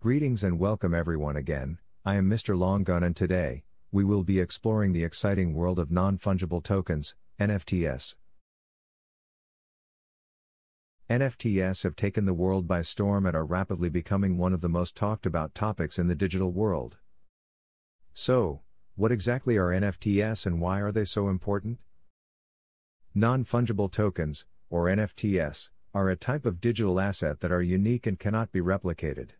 Greetings and welcome everyone again. I am Mr. Longun and today, we will be exploring the exciting world of non fungible tokens, NFTs. NFTs have taken the world by storm and are rapidly becoming one of the most talked about topics in the digital world. So, what exactly are NFTs and why are they so important? Non fungible tokens, or NFTs, are a type of digital asset that are unique and cannot be replicated.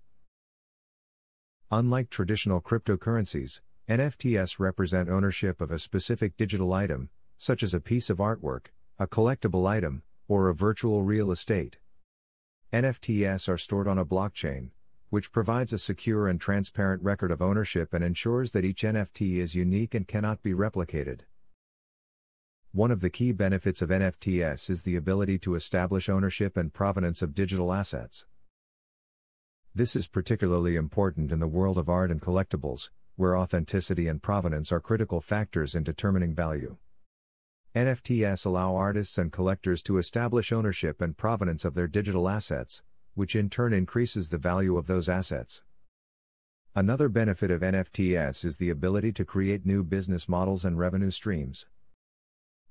Unlike traditional cryptocurrencies, NFTs represent ownership of a specific digital item, such as a piece of artwork, a collectible item, or a virtual real estate. NFTs are stored on a blockchain, which provides a secure and transparent record of ownership and ensures that each NFT is unique and cannot be replicated. One of the key benefits of NFTs is the ability to establish ownership and provenance of digital assets. This is particularly important in the world of art and collectibles, where authenticity and provenance are critical factors in determining value. NFTs allow artists and collectors to establish ownership and provenance of their digital assets, which in turn increases the value of those assets. Another benefit of NFTs is the ability to create new business models and revenue streams.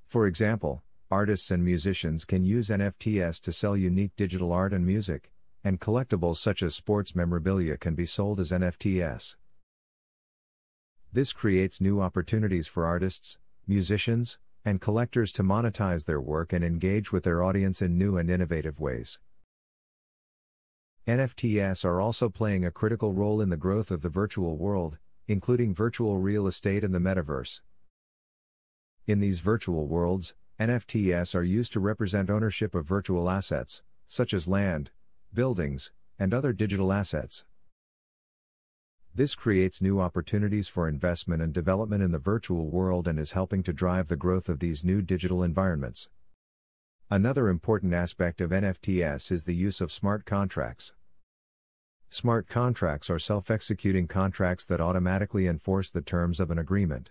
For example, artists and musicians can use NFTs to sell unique digital art and music, and collectibles such as sports memorabilia can be sold as NFTs. This creates new opportunities for artists, musicians, and collectors to monetize their work and engage with their audience in new and innovative ways. NFTs are also playing a critical role in the growth of the virtual world, including virtual real estate and the metaverse. In these virtual worlds, NFTs are used to represent ownership of virtual assets, such as land, buildings, and other digital assets. This creates new opportunities for investment and development in the virtual world and is helping to drive the growth of these new digital environments. Another important aspect of NFTs is the use of smart contracts. Smart contracts are self executing contracts that automatically enforce the terms of an agreement.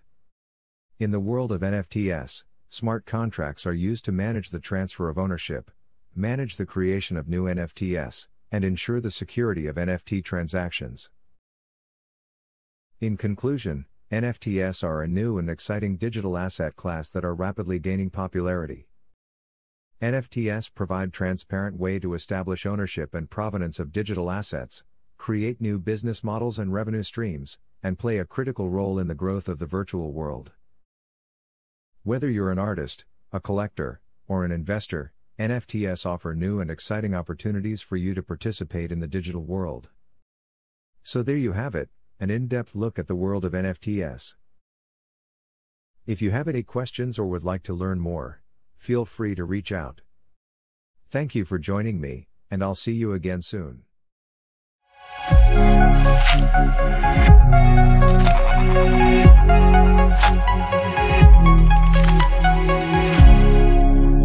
In the world of NFTs, smart contracts are used to manage the transfer of ownership, manage the creation of new NFTs, and ensure the security of NFT transactions. In conclusion, NFTs are a new and exciting digital asset class that are rapidly gaining popularity. NFTs provide transparent way to establish ownership and provenance of digital assets, create new business models and revenue streams, and play a critical role in the growth of the virtual world. Whether you're an artist, a collector, or an investor, NFTs offer new and exciting opportunities for you to participate in the digital world. So there you have it, an in depth look at the world of NFTs. If you have any questions or would like to learn more, feel free to reach out. Thank you for joining me, and I'll see you again soon.